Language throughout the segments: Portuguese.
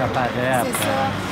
Chapadé.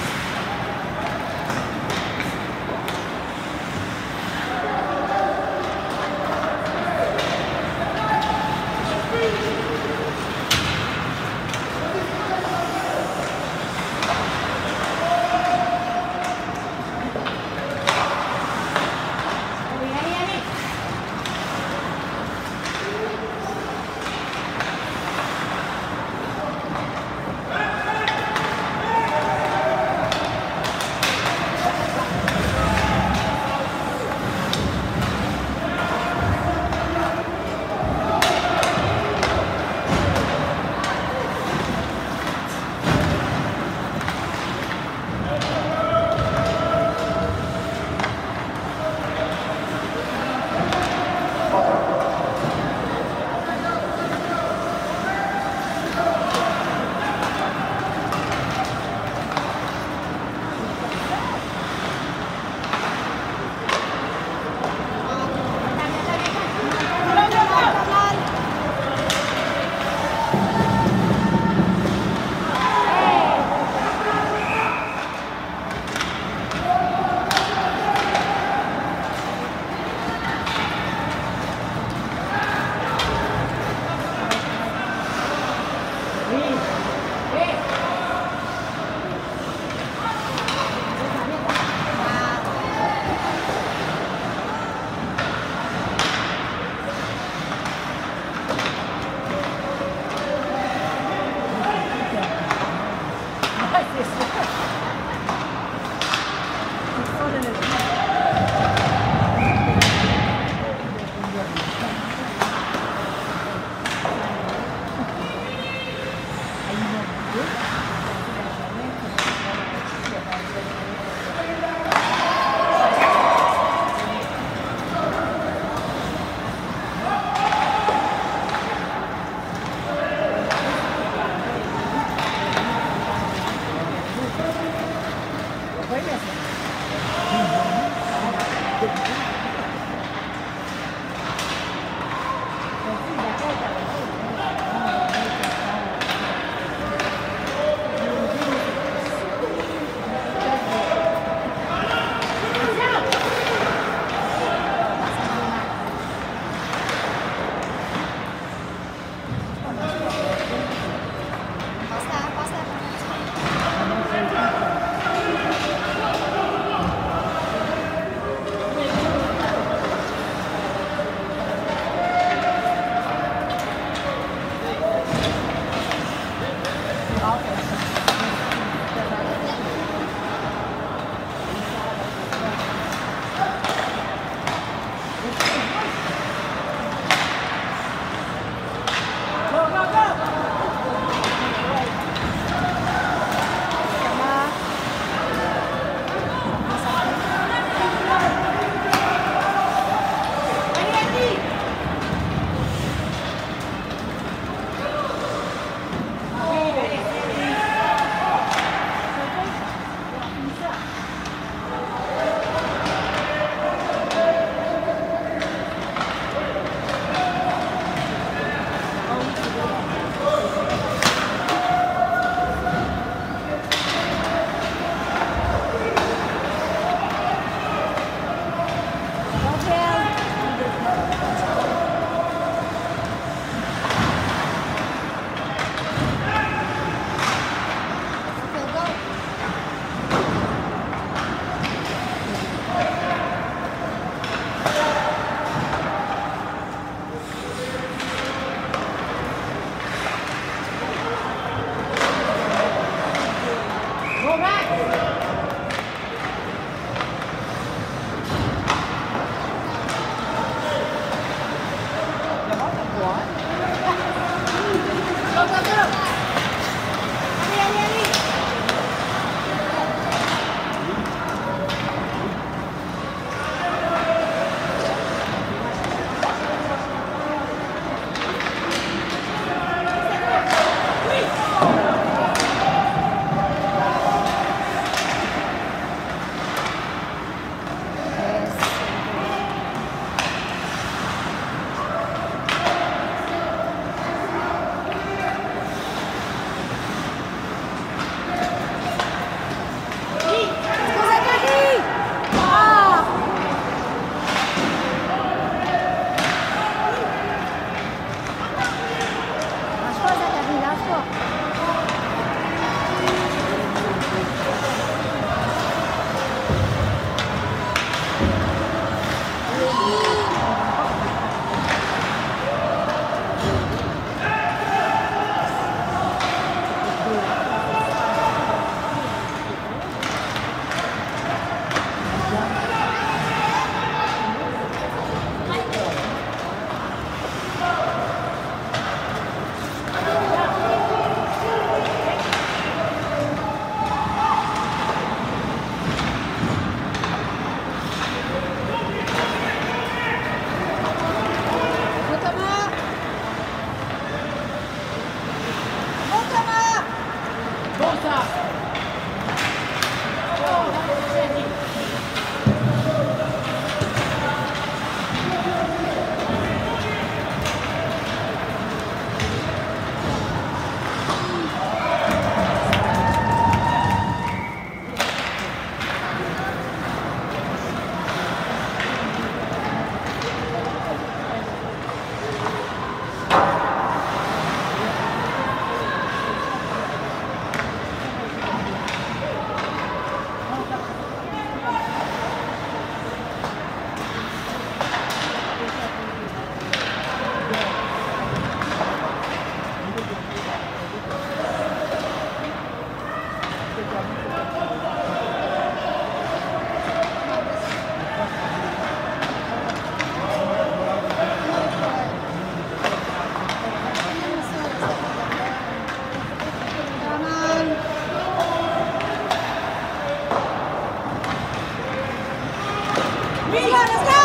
Viva los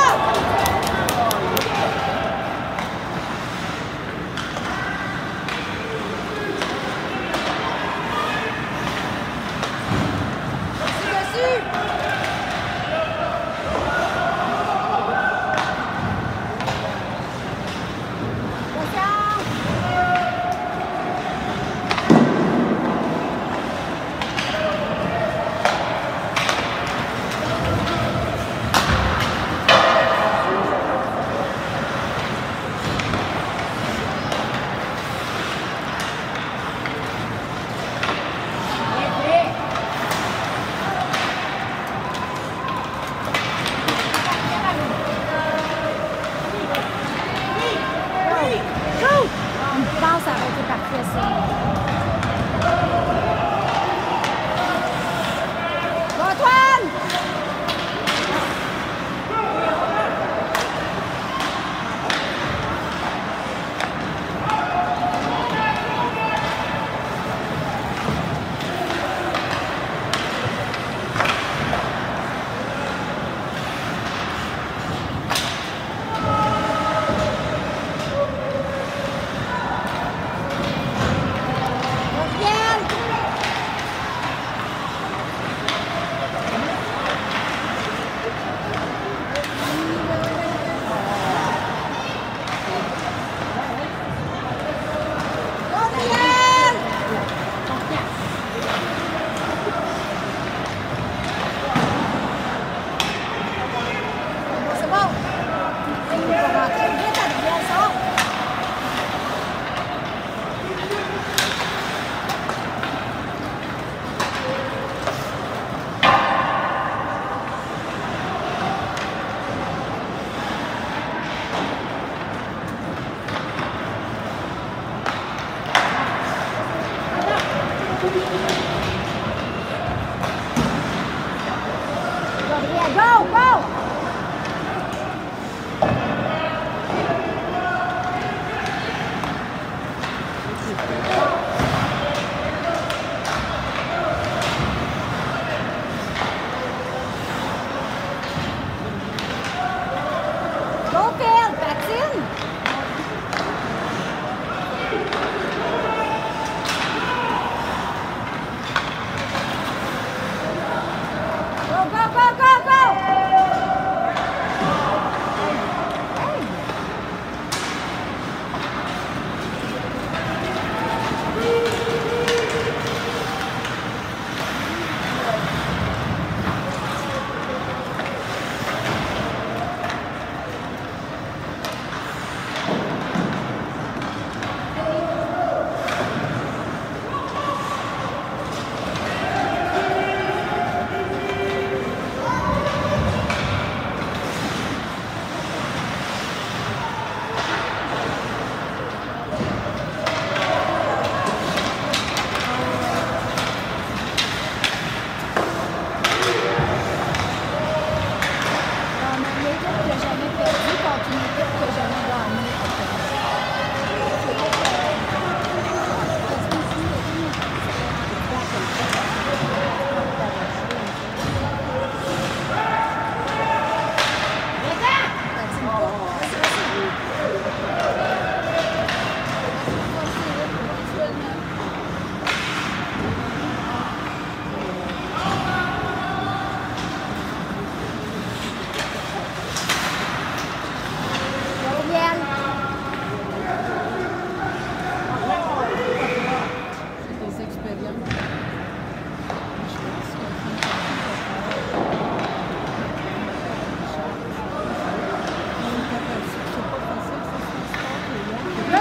Go, go, go, go,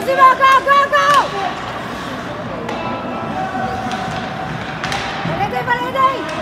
Simão, go, go, go! Valente aí!